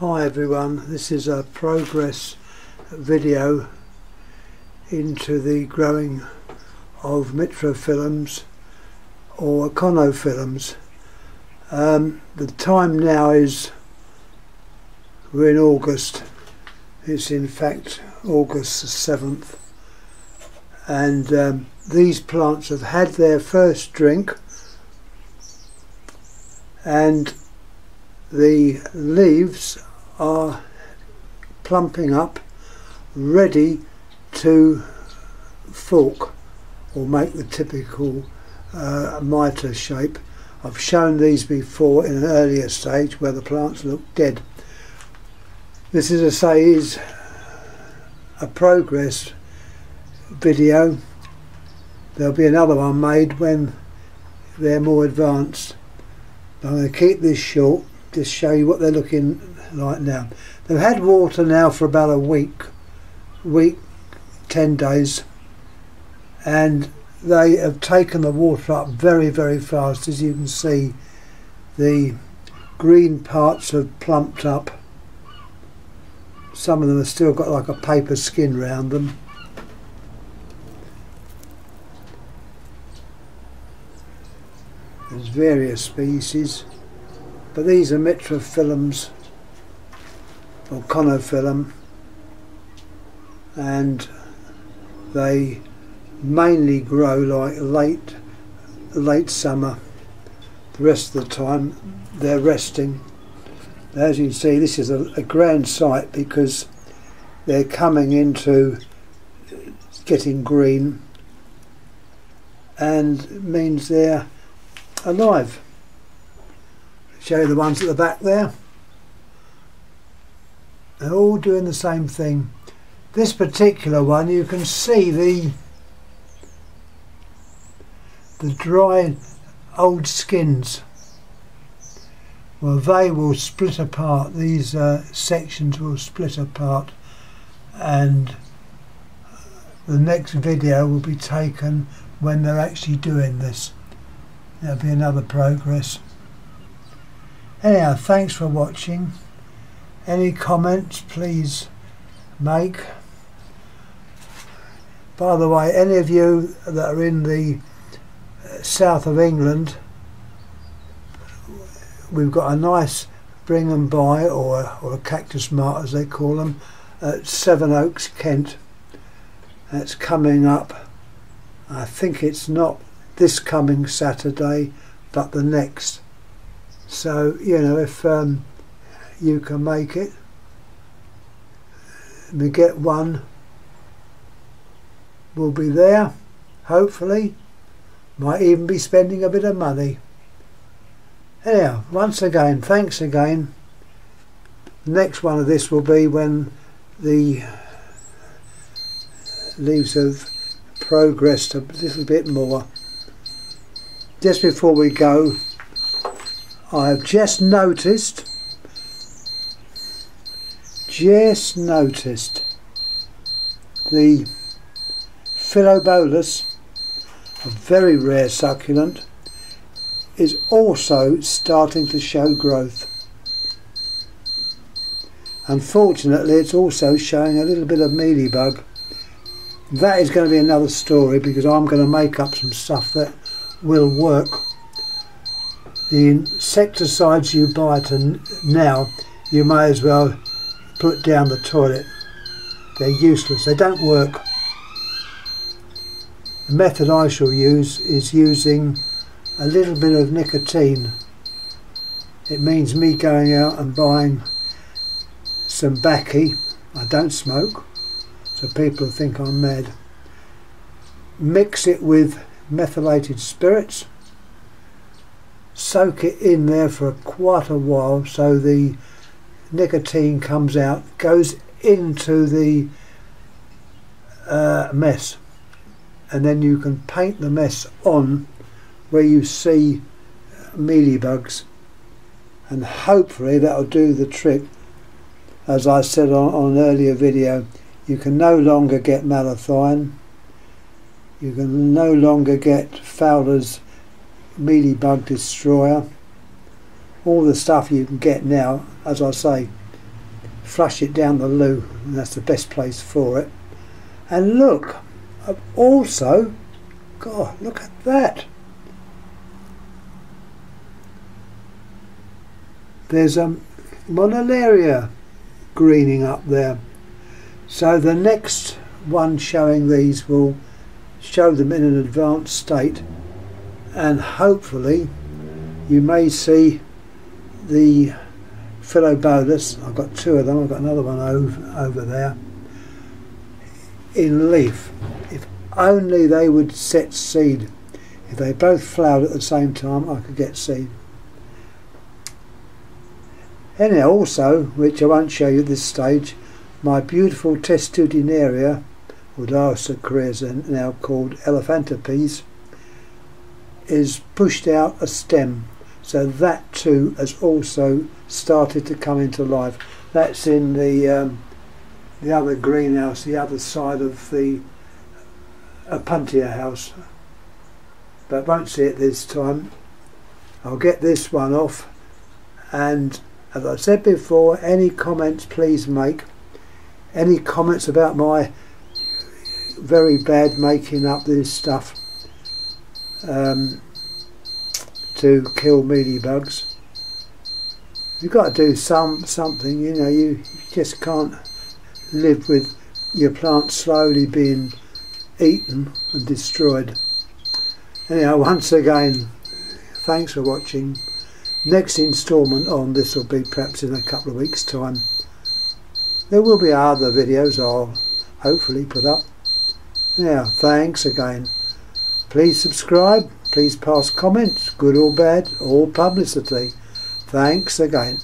Hi everyone, this is a progress video into the growing of mitrophyllums or conophyllums. Um, the time now is, we're in August, it's in fact August the 7th and um, these plants have had their first drink. And the leaves are plumping up ready to fork or make the typical uh, mitre shape. I've shown these before in an earlier stage where the plants look dead. This as I say is a progress video. There'll be another one made when they're more advanced. I'm going to keep this short, just show you what they're looking like now. They've had water now for about a week, week, 10 days, and they have taken the water up very, very fast. As you can see, the green parts have plumped up. Some of them have still got like a paper skin round them. There's various species, but these are mitrophyllums or conophyllum and they mainly grow like late late summer the rest of the time they're resting as you can see this is a, a grand sight because they're coming into getting green and means they're alive. Show you the ones at the back there. They're all doing the same thing. This particular one you can see the the dry old skins well they will split apart these uh, sections will split apart and the next video will be taken when they're actually doing this there'll be another progress anyhow thanks for watching. Any comments please make. By the way any of you that are in the uh, south of England we've got a nice bring and buy or, or a cactus mart as they call them at Sevenoaks Kent. That's coming up. I think it's not this coming Saturday but the next so you know if um, you can make it we get one we'll be there hopefully. Might even be spending a bit of money. Anyhow once again thanks again. Next one of this will be when the leaves have progressed a little bit more. Just before we go I have just noticed just noticed the Phyllobolus a very rare succulent is also starting to show growth unfortunately it's also showing a little bit of mealybug that is going to be another story because I'm going to make up some stuff that will work. The insecticides you buy to now, you may as well put down the toilet. They're useless, they don't work. The method I shall use is using a little bit of nicotine. It means me going out and buying some baccy. I don't smoke, so people think I'm mad. Mix it with methylated spirits soak it in there for quite a while so the nicotine comes out goes into the uh, mess. And then you can paint the mess on where you see mealybugs and hopefully that'll do the trick. As I said on, on an earlier video you can no longer get malathion. You can no longer get Fowler's Mealybug Destroyer. All the stuff you can get now as I say flush it down the loo and that's the best place for it. And look I've also God look at that. There's a monilaria greening up there. So the next one showing these will show them in an advanced state and hopefully you may see the Phyllobolus, I've got two of them, I've got another one over, over there, in leaf. If only they would set seed. If they both flowered at the same time, I could get seed. Anyhow, also, which I won't show you at this stage, my beautiful Testudinaria, or Dioscoreas now called Elephantipes, is pushed out a stem. So that too has also started to come into life. That's in the um, the other greenhouse the other side of the Opuntia house. But won't see it this time. I'll get this one off. And as I said before any comments please make. Any comments about my very bad making up this stuff um, to kill mealybugs. You've got to do some something, you know, you just can't live with your plants slowly being eaten and destroyed. Anyhow, once again, thanks for watching. Next instalment on this will be perhaps in a couple of weeks time. There will be other videos I'll hopefully put up. Now, thanks again. Please subscribe, please pass comments, good or bad, or publicity. Thanks again.